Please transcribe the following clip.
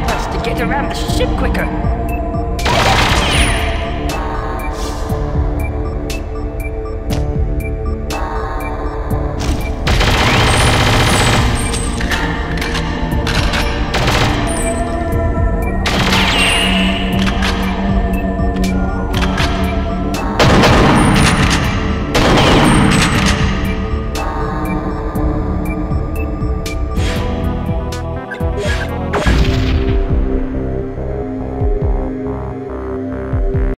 help us to get around the ship quicker.